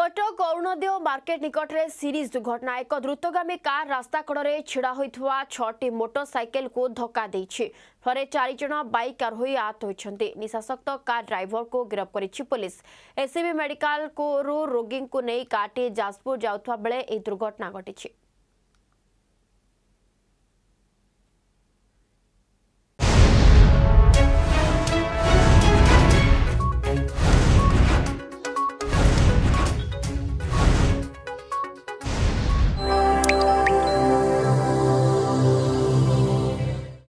Cuttack Arunodaya market নিকটরে series দুর্ঘটনা এক দ্রুতগামী কার রাস্তা কড়ে ছিড়া হয়ে ছটি মোটরসাইকেলকু ধক্কা দিয়েছে ফলে চারিজন বাইক আরোহী আহত হয়েছেন নিশাসক্ত কার ড্রাইভরকু গিরফ করেছে পুলিশ এসিবি মেডিকাল রোগীঙ্কু নেই কারটি যাজপুর যাওয়া বেড়ে এই দুর্ঘটনা ঘটিছে